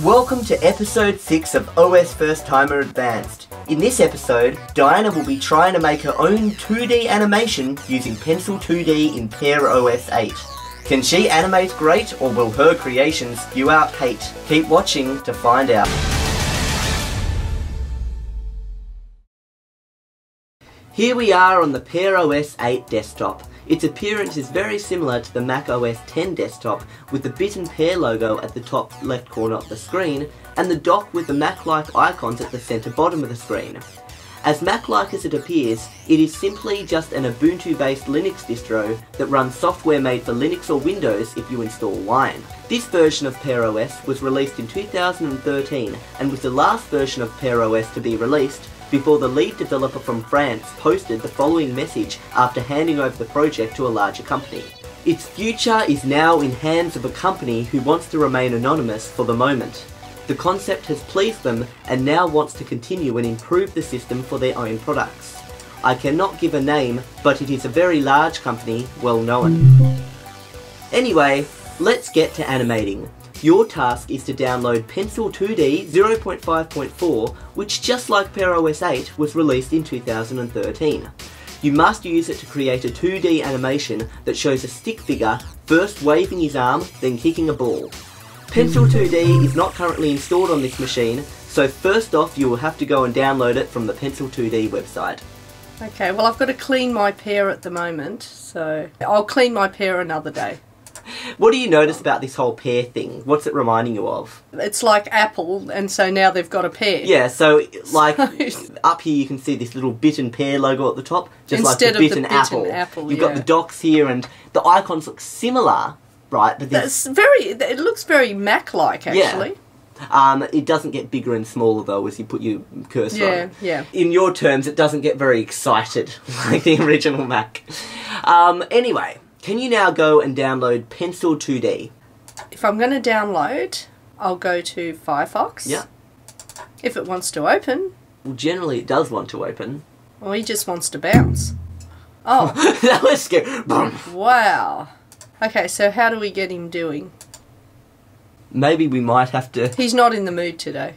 Welcome to episode 6 of OS First Timer Advanced. In this episode, Diana will be trying to make her own 2D animation using Pencil 2D in Pear OS 8. Can she animate great or will her creations spew out hate? Keep watching to find out. Here we are on the Pear OS 8 desktop. Its appearance is very similar to the Mac OS 10 desktop with the Bit and Pear logo at the top left corner of the screen and the dock with the Mac-like icons at the centre bottom of the screen. As Mac-like as it appears, it is simply just an Ubuntu-based Linux distro that runs software made for Linux or Windows if you install Wine. This version of Pear OS was released in 2013 and was the last version of Pear OS to be released before the lead developer from France posted the following message after handing over the project to a larger company. Its future is now in hands of a company who wants to remain anonymous for the moment. The concept has pleased them and now wants to continue and improve the system for their own products. I cannot give a name, but it is a very large company, well known. Anyway, let's get to animating. Your task is to download Pencil 2D 0.5.4, which just like Pear OS 8 was released in 2013. You must use it to create a 2D animation that shows a stick figure first waving his arm, then kicking a ball. Pencil 2D is not currently installed on this machine, so first off you will have to go and download it from the Pencil 2D website. Okay, well I've got to clean my pear at the moment, so I'll clean my pear another day. What do you notice about this whole pear thing? What's it reminding you of? It's like apple, and so now they've got a pear. Yeah, so like up here you can see this little bitten and pear logo at the top, just Instead like the of bit the and bit and apple. apple, You've got the docks here, and the icons look similar, right? But this, That's very. It looks very Mac-like, actually. um, it doesn't get bigger and smaller though as you put your cursor on. Yeah, yeah. In your terms, it doesn't get very excited like the original Mac. Um, anyway, can you now go and download Pencil 2D? If I'm going to download, I'll go to Firefox. Yeah. If it wants to open, Well, generally it does want to open. well, he just wants to bounce. Oh, that was scary. Wow. Okay, so how do we get him doing? Maybe we might have to. He's not in the mood today.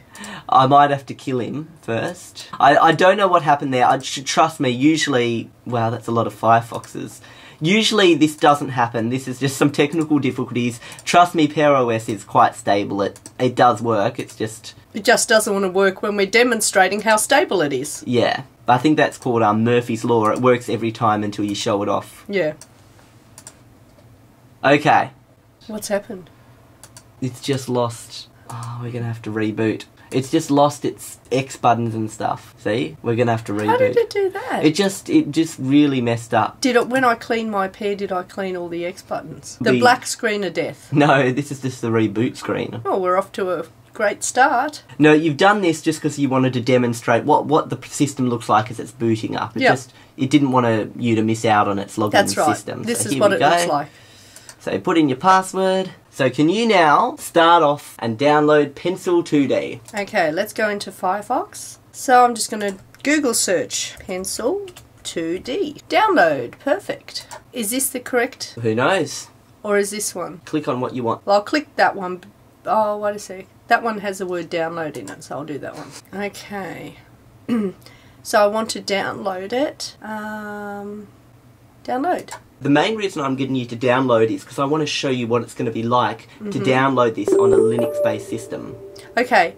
I might have to kill him first. I, I don't know what happened there. I should trust me. Usually, wow, that's a lot of Firefoxes. Usually, this doesn't happen. This is just some technical difficulties. Trust me, Pear OS is quite stable. It it does work. It's just It just doesn't want to work when we're demonstrating how stable it is. yeah. I think that's called um, Murphy's law. It works every time until you show it off. Yeah. Okay, What's happened? it's just lost. Oh, we're gonna have to reboot. It's just lost its X buttons and stuff. See, we're gonna have to reboot. How did it do that? It just it just really messed up. Did it when I cleaned my pear? Did I clean all the X buttons? The The- black screen of death. No, this is just the reboot screen. Oh, we're off to a great start. No, you've done this just because you wanted to demonstrate what, what the system looks like as it's booting up. It Yeah. just it didn't want to, you to miss out on its login That's right. system. This So is what it go. looks like. So put in your password. So can you now start off and download Pencil 2D? Okay, let's go into Firefox. So I'm just going to Google search pencil 2D. Download. Perfect. Is this the correct Who knows? or is this one? Click on what you want. Well, I'll click that one. Oh, wait a sec. That one has the word download in it, so I'll do that one. Okay. so I want to download it. Um, download. The main reason I'm getting you to download is because I want to show you what it's going to be like Mm-hmm. to download this on a Linux-based system. Okay.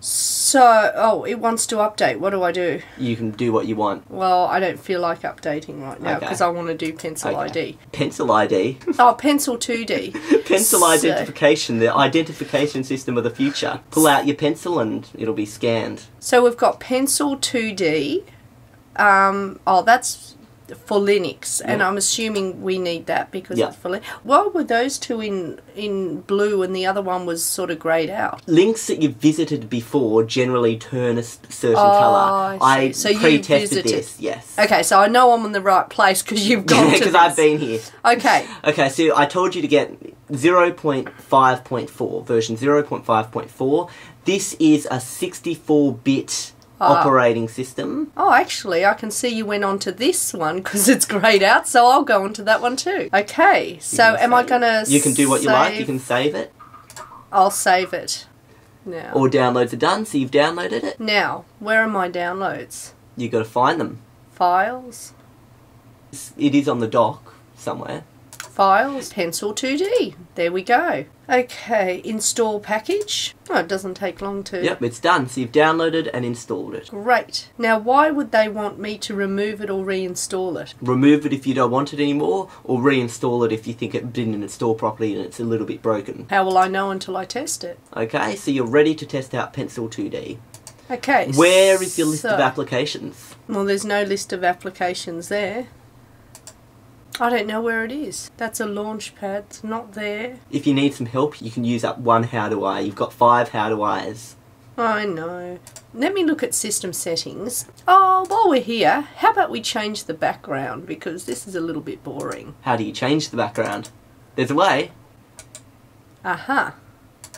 So, oh, it wants to update. What do I do? You can do what you want. Well, I don't feel like updating right now Okay. because I want to do pencil Okay. ID. Pencil ID. Oh, pencil 2D. pencil So- identification, the identification system of the future. Pull out your pencil and it'll be scanned. So we've got pencil 2D. Um, oh, that's for Linux, and I'm assuming we need that because Yeah. it's for Linux. Why were those two in in blue and the other one was sort of greyed out? Links that you've visited before generally turn a s- certain Oh, colour. I. So you pre-tested visited. this, yes. Okay, so I know I'm in the right place because you've gone to Because. I've been here. Okay, Okay, so I told you to get 0.5.4, version 0.5.4. This is a 64-bit Ah. operating system. Oh, actually, I can see you went on to this one because it's greyed out, so I'll go on to that one too. Okay, so am I going to. You can do what you like, you can save it. I'll save it now. All downloads are done, so you've downloaded it. now, where are my downloads? You've got to find them. Files, It is on the dock somewhere. Files, pencil 2D. There we go. Okay, install package. Oh, it doesn't take long to. Yep, it's done. So you've downloaded and installed it. Great. Now, why would they want me to remove it or reinstall it? Remove it if you don't want it anymore, or reinstall it if you think it didn't install properly and it's a little bit broken. How will I know until I test it? Okay, so you're ready to test out Pencil 2D. Okay. Where is your list of applications? Well, there's no list of applications there. I don't know where it is. That's a launch pad. It's not there. If you need some help, you can use up one How Do I. You've got five How Do I's. I know. Let me look at system settings. Oh, while we're here, how about we change the background because this is a little bit boring. How do you change the background? There's a way. Aha.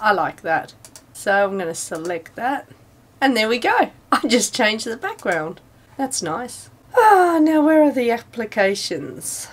I like that. So I'm going to select that. And there we go. I just changed the background. That's nice. Ah, now where are the applications?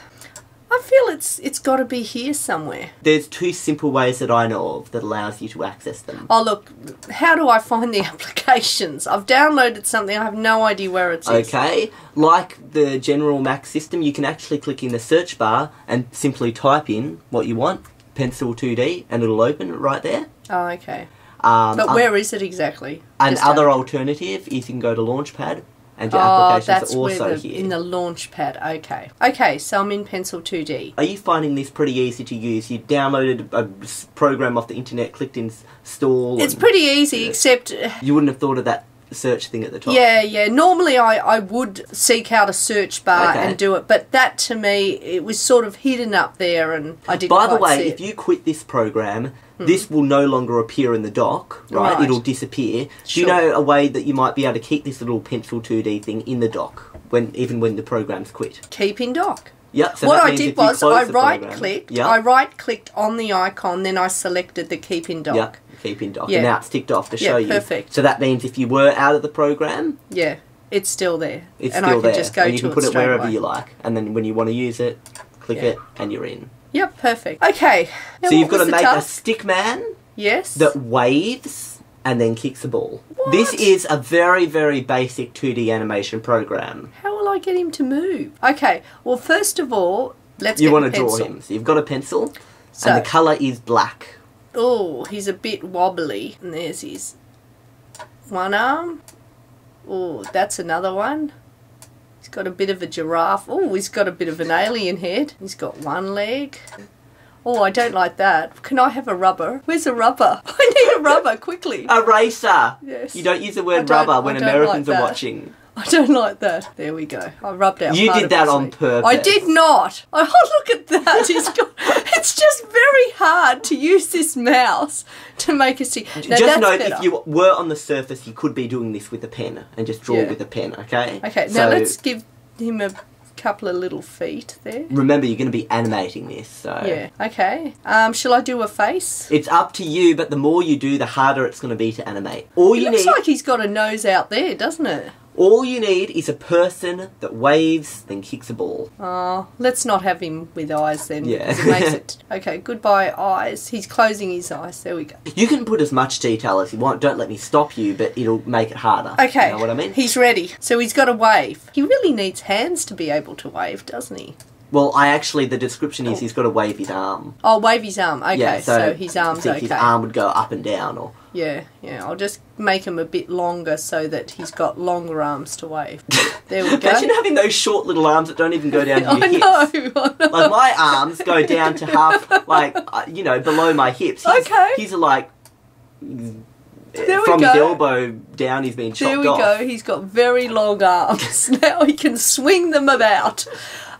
I feel it's it's got to be here somewhere. There's two simple ways that I know of that allows you to access them. Oh look, how do I find the applications? I've downloaded something. I have no idea where it is. Okay, like the general Mac system, you can actually click in the search bar and simply type in what you want, Pencil 2D, and it'll open right there. Oh, okay. Um, But oth- where is it exactly? An other alternative is you can go to Launchpad, and your Oh, applications that's are also where the, here. in the launch pad. Okay. Okay, so I'm in Pencil 2D. Are you finding this pretty easy to use? You downloaded a program off the internet, clicked install. It's and pretty easy, except uh, You wouldn't have thought of that search thing at the top. yeah, yeah. Normally, I I would seek out a search bar Okay. and do it, but that to me it was sort of hidden up there, and I didn't. By the way, if you quit this program, this will no longer appear in the dock, right? Right. It'll disappear. Do you know a way that you might be able to keep this little pencil 2D thing in the dock when even when the program's quit? keep in dock. Yep. So what I did was I right program- clicked. Yep. I right clicked on the icon, then I selected the keep in dock. Yep. Keep in dock. Yeah. And now it's ticked off to Yeah, show you. perfect. So that means if you were out of the program, Yeah, it's still there, it's and still I can there, just go and you can put it wherever away. you like. And then when you want to use it, click Yeah. it, and you're in. Yep, perfect. Okay. Now so you've got to the make a stick man Yes. that waves and then kicks a ball. What? This is a very, very basic 2D animation program. How will I get him to move? Okay. Well, first of all, let's you want to draw him. So you've got a pencil, So, and the colour is black. oh, he's a bit wobbly. And there's his one arm. Oh, that's another one. He's got a bit of a giraffe. Oh, he's got a bit of an alien head. He's got one leg. Oh, I don't like that. Can I have a rubber? Where's a rubber? I need a rubber quickly. Eraser! Yes. You don't use the word rubber when Americans like are watching. I don't like that. There we go. I rubbed out. You did that on purpose. I did not. Oh, look at that. He's got, it's just very hard to use this mouse to make a stick. Now, just note better. if you were on the surface, you could be doing this with a pen and just draw Yeah. with a pen, okay? Okay, now let's give him a couple of little feet there. Remember, you're going to be animating this, so. Yeah. Okay. Um, shall I do a face? It's up to you, but the more you do, the harder it's going to be to animate. All It you looks need, like he's got a nose out there, doesn't it? All you need, is a person that waves, then kicks a ball. Oh, let's not have him with eyes then. Yeah. It makes it. Okay. Goodbye eyes. He's closing his eyes. There we go. You can put as much detail as you want. Don't let me stop you, but it'll make it harder. Okay. You know what I mean? He's ready. So he's got to wave. He really needs hands to be able to wave, doesn't he? Well, I actually, the description is he's got to wave his arm. Oh, wave his arm. Okay, yeah, so, his arm's okay. His arm would go up and down, or Yeah, yeah. I'll just make him a bit longer so that he's got longer arms to wave. There we go. imagine having those short little arms that don't even go down to your I hips. know. I know. Like my arms go down to half, like uh, you know, below my hips. His, Okay. Are like There from his elbow down. He's been chopped off. There we off. go. He's got very long arms. now he can swing them about.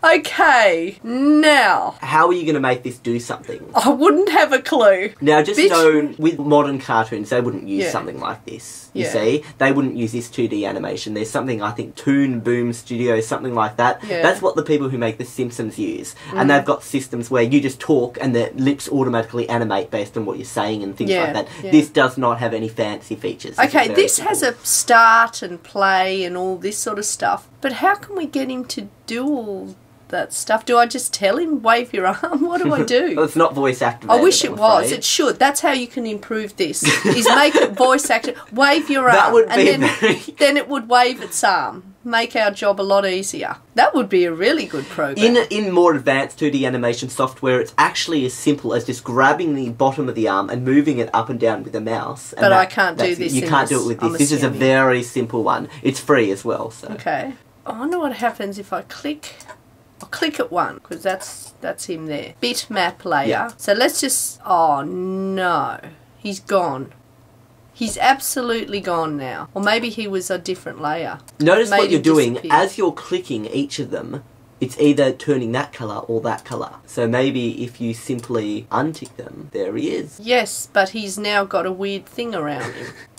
Okay, now How are you going to make this do something? I wouldn't have a clue. Now, just Bitch. know with modern cartoons, they wouldn't use Yeah. something like this. You Yeah. see, they wouldn't use this 2D animation. There's something I think Toon Boom Studios, something like that. Yeah. Mm. That's what the people who make The Simpsons use, and they've got systems where you just talk and the lips automatically animate based on what you're saying and things like that. This does not have any fancy features. Okay, this simple. has a start and play and all this sort of stuff. But how can we get him to do all that stuff. Do I just tell him wave your arm? What do I Well, do? it's not voice activated. I wish I'm it was. afraid. It should. That's how you can improve this. Is make it voice active. Wave your arm, That would and be then very- then it would wave its arm. Make our job a lot easier. That would be a really good program. In in more advanced 2D animation software, it's actually as simple as just grabbing the bottom of the arm and moving it up and down with the mouse. and But I can't do this You can't this, do it with I'm this. This is a very simple one. It's free as well. So Okay. I wonder what happens if I click. I'll click at one because that's that's him there. Bitmap layer. Yeah. So let's just. Oh no, he's gone. He's absolutely gone now. Or maybe he was a different layer. notice what you're doing disappear. as you're clicking each of them. It's either turning that color or that color. So maybe if you simply untick them, there he is. Yes, but he's now got a weird thing around him.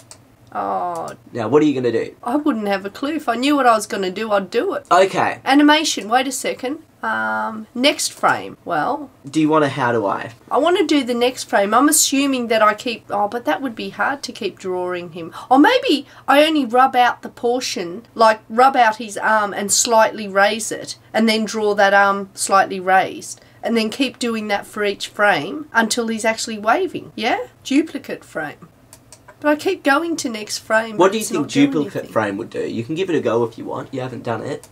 Oh, Now, what are you going to do? I wouldn't have a clue. If I knew what I was going to do, I'd do it. Okay. Animation. Wait a second. Um, next frame. Well, Do you want a how do I? I want to do the next frame. I'm assuming that I keep. Oh, but that would be hard to keep drawing him. Or maybe I only rub out the portion, like rub out his arm and slightly raise it, and then draw that arm slightly raised. And then keep doing that for each frame until he's actually waving. Yeah? Duplicate frame. But I keep going to next frame. What do you think duplicate anything. frame would do? You can give it a go if you want. You haven't done it.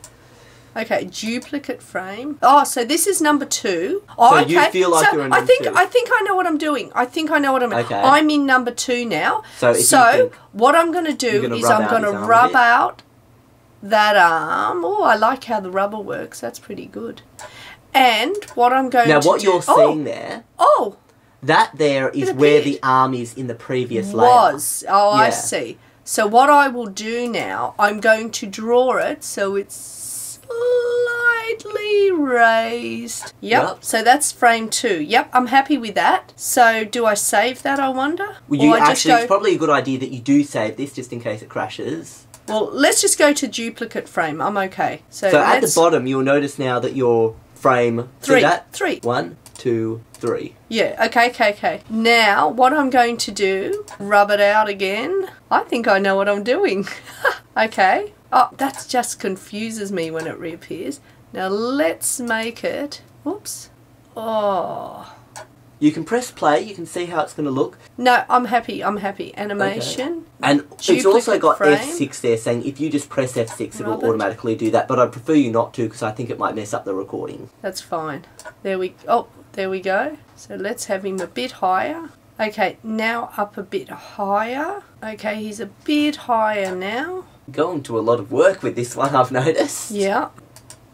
Okay, duplicate frame. Oh, so this is number two. Oh, So okay. you feel like so you're in I think two. I think I know what I'm doing. I think I know what I'm. Okay. I'm in number two now. So so what I'm going to do gonna is I'm going to his arm a rub out that arm. Oh, I like how the rubber works. That's pretty good. And what I'm going Now, to now what do- you're oh, seeing there, Oh, that there is where the arm is in the previous layer. was. Oh, I see. So what I will do now, I'm going to draw it so it's slightly raised. Yep. Yep. So that's frame two. Yep, I'm happy with that. So do I save that? I wonder. Well, you actually, it's probably a good idea that you do save this just in case it crashes. well, let's just go to duplicate frame. I'm okay. So, So at the bottom, you'll notice now that your frame Three. that Three. one, two, three. Yeah. Okay. Okay. Okay. Now what I'm going to do? Rub it out again. I think I know what I'm doing. okay. Oh, that just confuses me when it reappears. Now let's make it. Whoops. Oh. You can press play. You can see how it's going to look, No, I'm happy. I'm happy. Animation. Okay. and it's also got frame. F6 there, saying if you just press F6, it will automatically do that. But I'd prefer you not to because I think it might mess up the recording. That's fine. There we. Oh, there we go. So let's have him a bit higher. Okay, now up a bit higher. Okay, he's a bit higher now. Going to a lot of work with this one, I've noticed. Yeah.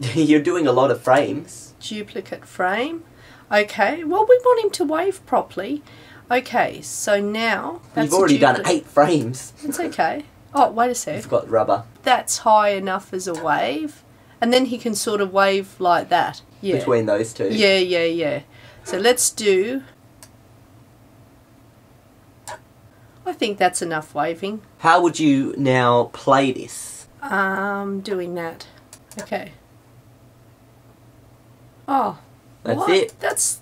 You're doing a lot of frames. duplicate frame. Okay, well, we want him to wave properly. Okay, so now that's You've already done eight frames. It's okay. Oh, wait a sec. You've got rubber That's high enough as a wave, and then he can sort of wave like that. Yeah. between those two. Yeah, yeah, yeah. So let's do. I think that's enough waving. How would you now play this? Um, doing that. Okay. Oh. That's what? it. That's.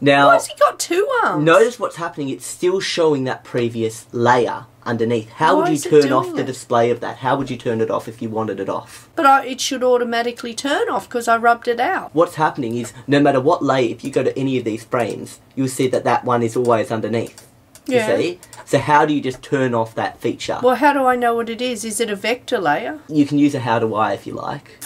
Now, Why has he got two arms? notice what's happening. It's still showing that previous layer underneath. How Why would you turn off doing the it? display of that? How would you turn it off if you wanted it off? But I, it should automatically turn off because I rubbed it out. What's happening is no matter what layer, if you go to any of these frames, you'll see that that one is always underneath. You Yeah. see? So how do you just turn off that feature? Well, how do I know what it is? Is it a vector layer? You can use a how do I if you like.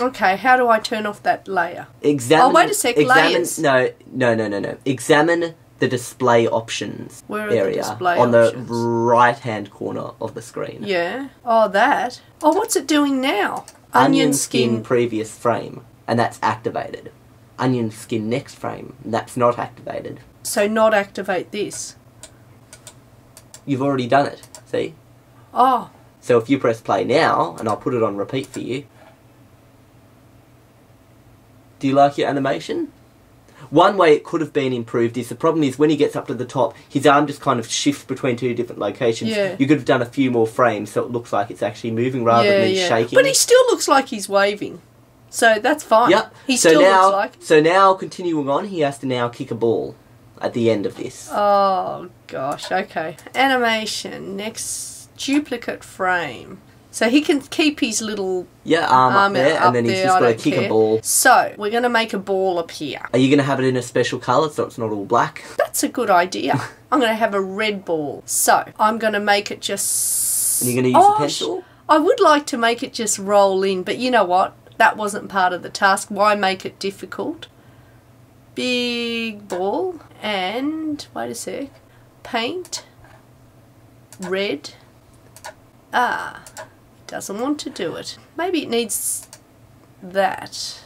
Okay, how do I turn off that layer? Examine. Oh, wait a sec, Examine. layers. No, no, no, no, no. Examine the display options Where are the area display on options? the right-hand corner of the screen. Yeah. Oh, that. Oh, what's it doing now? Onion skin previous frame, and that's activated. Onion skin next frame, that's not activated. So not activate this. You've already done it. See? Oh, So if you press play now, and I'll put it on repeat for you. Do you like your animation? One way it could have been improved is the problem is when he gets up to the top, his arm just kind of shifts between two different locations. Yeah. You could have done a few more frames so it looks like it's actually moving rather yeah, than yeah. shaking. But he still looks like he's waving. So that's fine. Yep. He so still now, looks like. so now continuing on, he has to now kick a ball at the end of this. Oh gosh. Okay. Animation. Next duplicate frame. So he can keep his little Yeah, arm, arm up there, up and then he's there, just got to kick care. a ball. So we're going to make a ball appear. Are you going to have it in a special colour so it's not all black? That's a good idea. I'm going to have a red ball. So I'm going to make it just. And you're going to use Oh, a pencil? I would like to make it just roll in, but you know what? That wasn't part of the task. Why make it difficult? Big ball and wait a sec. Paint red. Ah, doesn't want to do it. Maybe it needs that.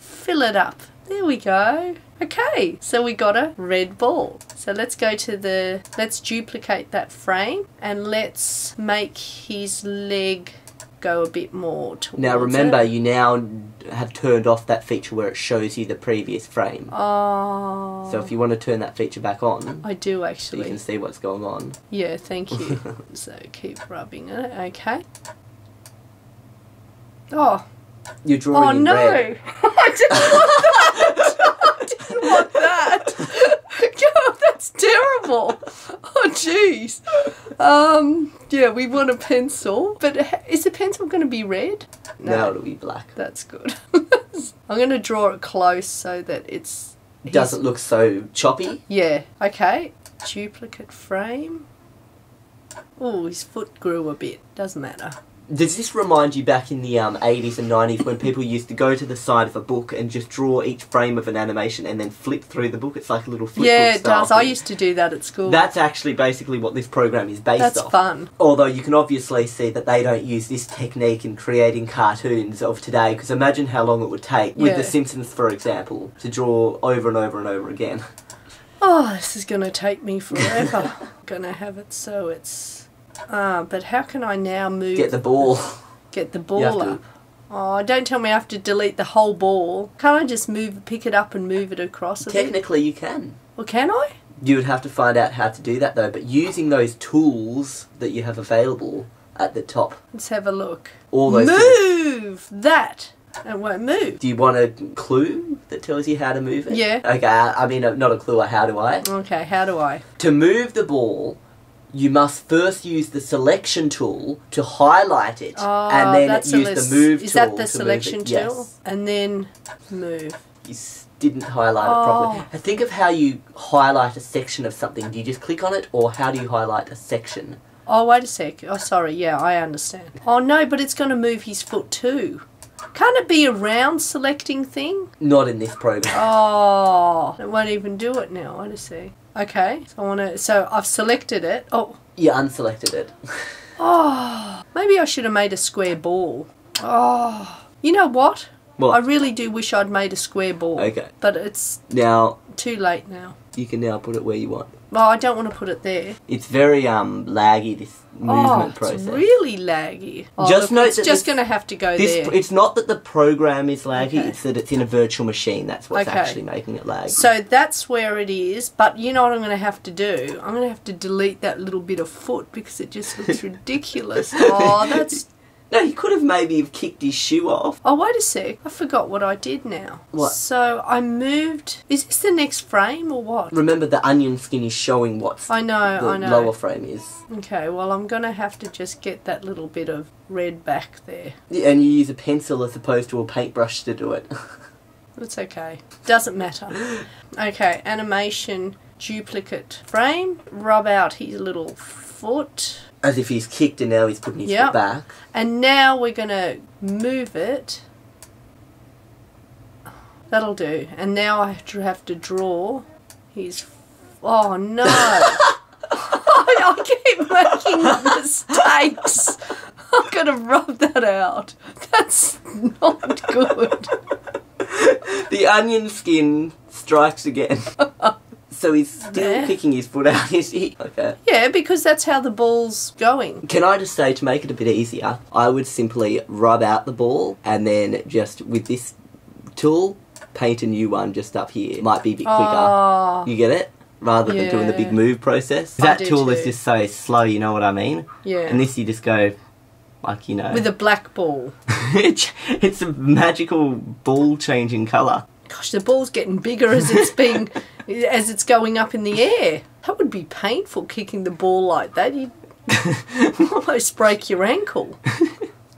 Fill it up. There we go. Okay, so we got a red ball. So let's go to the, let's duplicate that frame and let's make his leg go a bit more towards Now remember, it. you now have turned off that feature where it shows you the previous frame. Oh, So if you want to turn that feature back on, I do actually. so you can see what's going on. Yeah, thank you. so keep rubbing it. Okay. Oh, You're drawing oh in no! red. I didn't want that. I didn't want that. God, that's terrible. Oh, jeez. Um, yeah, we want a pencil, but is the pencil going to be red? Now it'll be black. That's good. I'm going to draw it close so that it's. Doesn't look so choppy. Yeah, okay. Duplicate frame. Oh, his foot grew a bit. Doesn't matter. Does this remind you back in the um, 80s and 90s when people used to go to the side of a book and just draw each frame of an animation and then flip through the book? It's like a little flip yeah, it does. I used to do that at school. That's actually basically what this program is based That's off. fun. Although you can obviously see that they don't use this technique in creating cartoons of today, because imagine how long it would take with Yeah. The Simpsons, for example, to draw over and over and over again. Oh, this is going to take me forever. going to have it so it's. Ah, but how can I now move? Get the ball. get the ball up. Oh, don't tell me I have to delete the whole ball. Can't I just move, pick it up and move it across? Technically, you can. Well, can I? You would have to find out how to do that though, but using those tools that you have available at the top, Let's have a look. all those. move that. It won't move. Do you want a clue that tells you how to move it? Yeah. Okay, I mean, uh, not a clue, how do I? Okay, how do I? To move the ball, you must first use the selection tool to highlight it, Oh, and then use the move Is tool. that the selection it. tool? Yes. And then move. You didn't highlight it properly. Oh. Think of how you highlight a section of something. Do you just click on it, or how do you highlight a section? Oh, wait a sec. Oh, sorry. Yeah, I understand. Oh, no, but it's going to move his foot too. Can't it be a round selecting thing? Not in this program. Oh, it won't even do it now. Wait a sec. Okay, so I want to. So I've selected it. Oh, You unselected it. oh. Maybe I should have made a square ball. Oh, you know what? What? I really do wish I'd made a square ball. Okay. But it's Now too late now. you can now put it where you want. Well, I don't want to put it there. It's very um laggy this movement oh, process. it's really laggy. Oh, Just look, note it's just going to have to go This there. it's not that the program is laggy; Okay. it's that it's in a virtual machine. That's what's Okay. actually making it lag. So that's where it is, but you know what I'm going to have to do? I'm going to have to delete that little bit of foot because it just looks ridiculous. Oh, that's. No, he could have maybe have kicked his shoe off. Oh, wait a sec. I forgot what I did now. What? So I moved. Is this the next frame or what? Remember, the onion skin is showing what I know, the I know. lower frame is, Okay, well, I'm going to have to just get that little bit of red back there. Yeah, and you use a pencil as opposed to a paintbrush to do it. It's okay. Doesn't matter. Okay, animation duplicate frame. Rub out his little foot. As if he's kicked and now he's putting his Yep. foot back. And now we're going to move it. That'll do. And now I have to, draw his. Oh no! I keep making mistakes. I'm going to rub that out. That's not good. The onion skin strikes again. So he's still Yeah. kicking his foot out, is he? Okay. Yeah, because that's how the ball's going. Can I just say, to make it a bit easier, I would simply rub out the ball and then just with this tool, paint a new one just up here. Might be a bit quicker. Oh, You get it? Rather than doing the big move process. That tool is just so slow, you know what I mean? yeah. And this you just go, like, you know. With a black ball. it's it's a magical ball changing colour. Gosh, the ball's getting bigger as it's being as it's going up in the air. That would be painful kicking the ball like that. You'd almost break your ankle.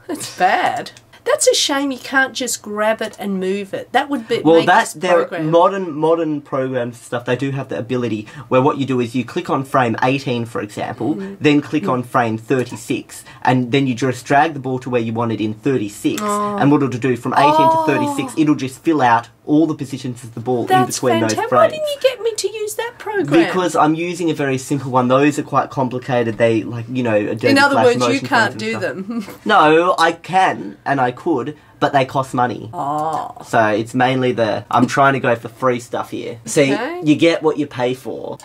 That's bad. That's a shame you can't just grab it and move it. That would be Well, that's their program. modern modern programs stuff. They do have the ability where what you do is you click on frame 18, for example, Mm-hmm. then click on frame 36, and then you just drag the ball to where you want it in 36. And what it'll do from 18 Oh. to 36, it'll just fill out all the positions of the ball in That's between those fantastic. frames. Why didn't you get me that program? Because I'm using a very simple one. Those are quite complicated. They like you know. In other words, you can't do them. No, I can and I could, but they cost money. oh, So it's mainly the I'm trying to go for free stuff here. See, Okay. you get what you pay for.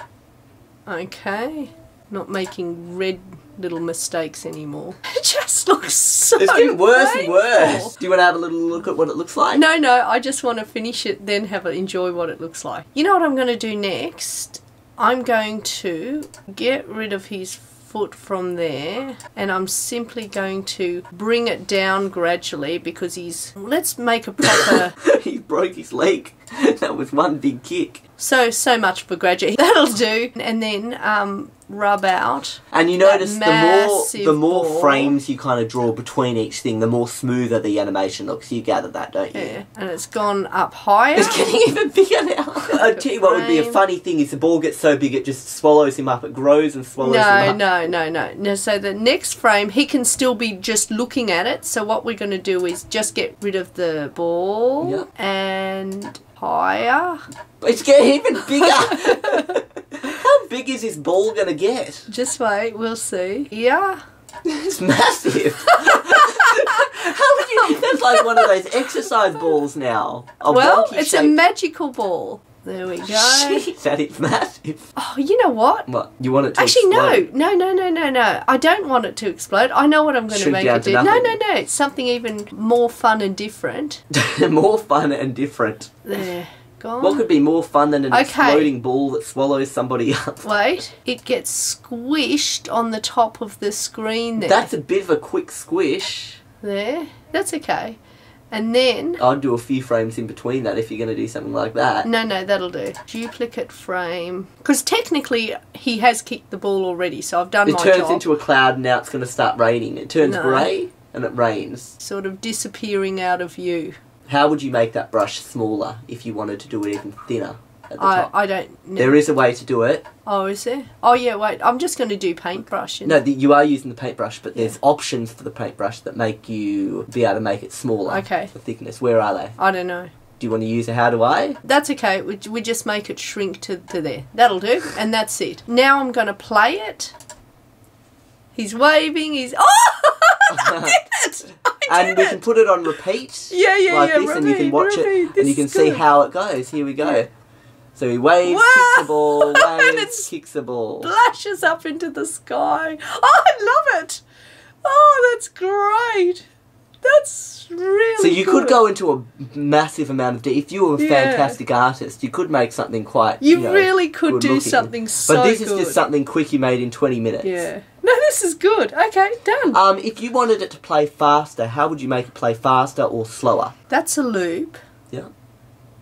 okay. Not making red little mistakes anymore. It just looks so. It's getting worse and worse. Do you want to have a little look at what it looks like? No, no, I just want to finish it, then have a, enjoy what it looks like. You know what I'm going to do next? I'm going to get rid of his foot from there, and I'm simply going to bring it down gradually because he's. Let's make a proper. he broke his leg. that was one big kick. so so much for gradually. That'll do, and then um, rub out. And you notice the more the more ball. frames you kind of draw between each thing, the more smoother the animation looks. You gather that, don't you? Yeah, and it's gone up higher. It's getting even bigger now. I tell you what would be a funny thing is the ball gets so big it just swallows him up. It grows and swallows him No, up. no, no, no, no. So the next frame, he can still be just looking at it. So what we're going to do is just get rid of the ball Yep. and higher. It's getting even bigger. How big is this ball gonna get? Just wait, we'll see. Yeah. It's massive. How would you? That's like one of those exercise balls now. A well, it's a magical ball. There we go. Jeez, that is massive. oh, you know what? What you want it to Actually, no, explode? no, no, no, no, no. I don't want it to explode. I know what I'm going to make it do. No, no, no. It's something even more fun and different. more fun and different. There, gone. What could be more fun than an Okay. exploding ball that swallows somebody up? Wait, it gets squished on the top of the screen there. That's a bit of a quick squish. there. That's okay. And then I'd do a few frames in between that if you're going to do something like that. no, no, that'll do. Duplicate frame because technically he has kicked the ball already, so I've done It my turns job. into a cloud and now it's going to start raining. It turns No. grey and it rains. sort of disappearing out of view. How would you make that brush smaller if you wanted to do it even thinner at the I, top? I don't know. There is a way to do it. Oh, is there? Oh, yeah. Wait, I'm just going to do paintbrush. No, the, you are using the paintbrush, but there's options for the paintbrush that make you be able to make it smaller. Okay. The thickness. Where are they? I don't know. Do you want to use a how do I? That's okay. We, we just make it shrink to, to there. That'll do. And that's it. Now I'm going to play it. He's waving. He's. Oh! I did it! And we can put it on repeat. Yeah, yeah, like yeah, this, and you can watch repeat. it, and This you can see good. how it goes. Here we go. So he waves, Wow. kicks the ball, waves, kicks the ball. Flashes up into the sky. Oh, I love it! Oh, that's great! That's really So you could go into a massive amount of detail. If you were a Yeah. fantastic artist, you could make something quite. You know, really could do good-looking. something so But this good. is just something quick you made in 20 minutes. Yeah. No, this is good. Okay, done. Um, if you wanted it to play faster, how would you make it play faster or slower? That's a loop. Yeah.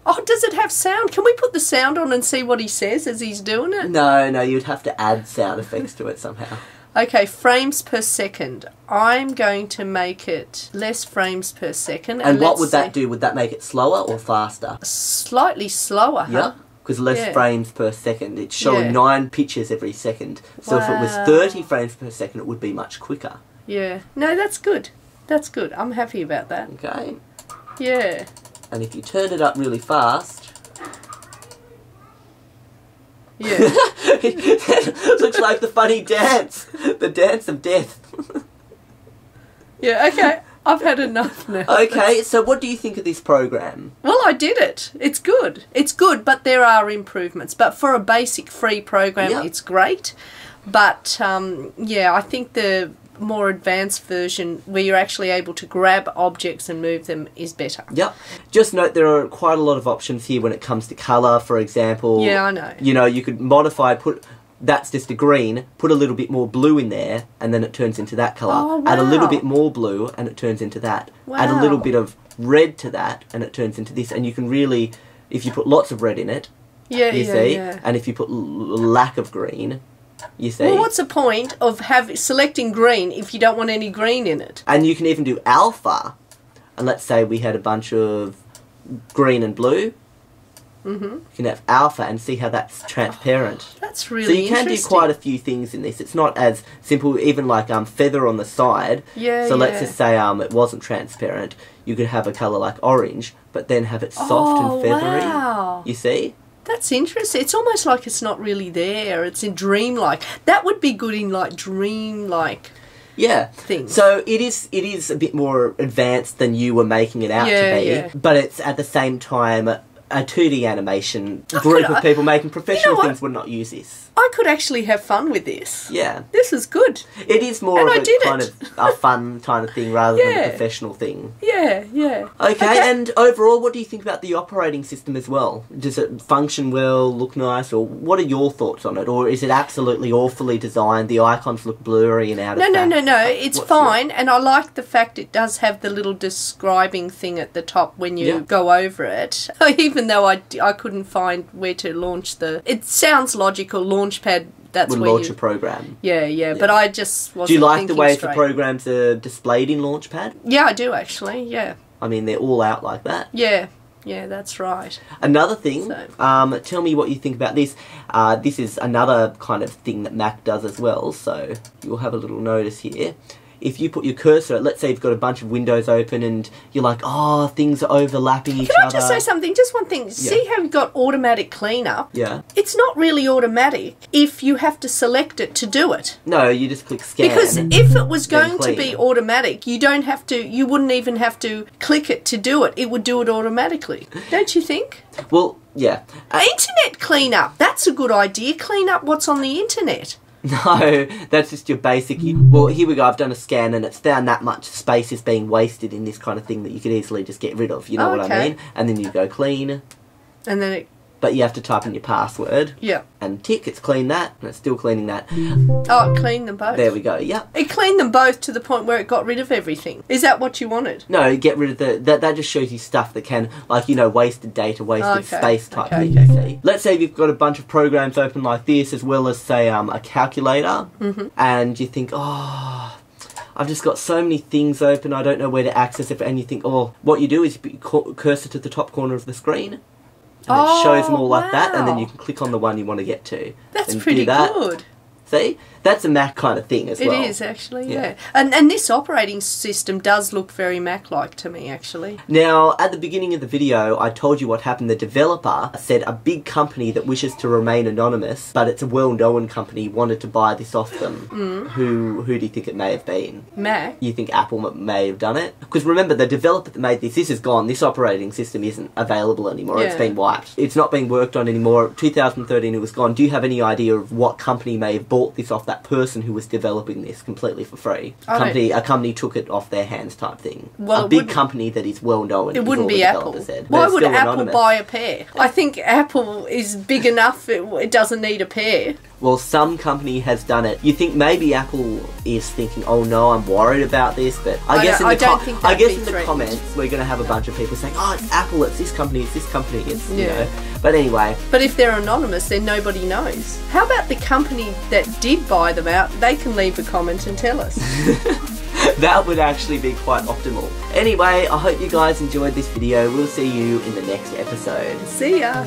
Oh, does it have sound? Can we put the sound on and see what he says as he's doing it? No, no, you'd have to add sound effects to it somehow. Okay, frames per second. I'm going to make it less frames per second. And what let's would that do? Would that make it slower or faster? Slightly slower, huh? Yeah. Because less Yeah. frames per second. It's showing Yeah. nine pictures every second. So if it was 30 frames per second, it would be much quicker. Yeah. No, that's good. That's good. I'm happy about that. Okay? Yeah. And if you turn it up really fast, Yeah. it looks like the funny dance. The dance of death. yeah, okay. I've had enough now. Okay, so what do you think of this program? Well, I did it. It's good. It's good, but there are improvements. But for a basic free program, Yeah. it's great. But um, yeah, I think the more advanced version, where you're actually able to grab objects and move them, is better. Yep. Just note there are quite a lot of options here when it comes to colour, for example. Yeah, I know. You know, you could modify, put that's just a green, put a little bit more blue in there, and then it turns into that colour. Oh, wow. Add a little bit more blue, and it turns into that. Wow. Add a little bit of red to that, and it turns into this. And you can really, if you put lots of red in it, Yeah, you yeah, see, yeah. and if you put lack of green, You see? Well, what's the point of have selecting green if you don't want any green in it? and you can even do alpha. And let's say we had a bunch of green and blue. Mm-hmm. You can have alpha and see how that's transparent. That's really so you can do quite a few things in this. It's not as simple, even like um, feather on the side. Yeah, So let's just say um, it wasn't transparent. You could have a color like orange, but then have it soft oh, and feathery. Wow. You see? That's interesting. It's almost like it's not really there. It's in dreamlike. That would be good in like dreamlike Yeah. things. So it is it is a bit more advanced than you were making it out Yeah, to be, yeah. but it's at the same time a 2D animation group of people making professional what? things would not use this. I could actually have fun with this. Yeah. This is good. It is more And of I a did kind it. of a fun kind of thing rather than a professional thing. Yeah, yeah. Okay, and overall, what do you think about the operating system as well? Does it function well, look nice, or what are your thoughts on it? Or is it absolutely awfully designed? The icons look blurry and out No, of no, no, no, no. It's What's your- fine, and I like the fact it does have the little describing thing at the top when you Yeah. go over it. Even though I, I couldn't find where to launch the. It sounds logical. Launchpad. That's Would where launch you. a program. yeah, yeah, But I just wasn't Do you like the way the programs are displayed in Launchpad? Yeah, I do actually. Yeah, I mean, they're all out like that. yeah, yeah. That's right. Another thing, So- um, tell me what you think about this. Uh, this is another kind of thing that Mac does as well, so you'll have a little notice here. If you put your cursor, let's say you've got a bunch of windows open and you're like, oh, things are overlapping each other. Can I other. just say something? Just one thing. See how you've got automatic cleanup? Yeah. It's not really automatic if you have to select it to do it. No, you just click scan. Because if it was going to be automatic, you don't have to. You wouldn't even have to click it to do it. It would do it automatically. Don't you think? well, yeah. Uh, Internet cleanup. That's a good idea. Clean up what's on the internet. No, that's just your basic. Well, here we go. I've done a scan and it's found that much space is being wasted in this kind of thing that you could easily just get rid of. You know oh, what I mean? And then you go clean, And then it. But you have to type in your password Yeah. and tick. It's cleaned that, and it's still cleaning that. Oh, it cleaned them both. There we go. Yep. It cleaned them both to the point where it got rid of everything. Is that what you wanted? No, get rid of the that. That just shows you stuff that can, like you know, wasted data, wasted Okay, space type okay, thing. okay. You see. Let's say you've got a bunch of programs open like this, as well as say um, a calculator, Mm-hmm. and you think, oh. I've just got so many things open. I don't know where to access it, and you think, oh, what you do is you put your cursor to the top corner of the screen, and it shows them all like that, and then Oh, you can click on the one you want to get to. That's and do pretty that. good. See, that's a Mac kind of thing as It well. is actually, Yeah. yeah. And and this operating system does look very Mac-like to me, actually. Now, at the beginning of the video, I told you what happened. The developer said a big company that wishes to remain anonymous, but it's a well-known company, wanted to buy this off them. Mm. Who who do you think it may have been? Mac. You think Apple may have done it? Because remember, the developer that made this, this is gone. This operating system isn't available anymore. It's been wiped. It's not being worked on anymore. 2013, it was gone. Do you have any idea of what company may have bought this off that person who was developing this completely for free? I company, a company took it off their hands, type thing. Well, a big company that is well known. It wouldn't be Apple. Said. Why would Apple anonymous. buy a pear? I think Apple is big enough; it, it doesn't need a pear. Well, some company has done it. You think maybe Apple is thinking, "Oh no, I'm worried about this," but I, I guess in the I don't co- think I guess in the comments we're going to have a bunch of people saying, "Oh, it's Apple, it's this company, it's this company, it's you Yeah. know." But anyway, But if they're anonymous, then nobody knows. How about the company that did buy them out? They can leave a comment and tell us. that would actually be quite optimal. Anyway, I hope you guys enjoyed this video. We'll see you in the next episode. See ya.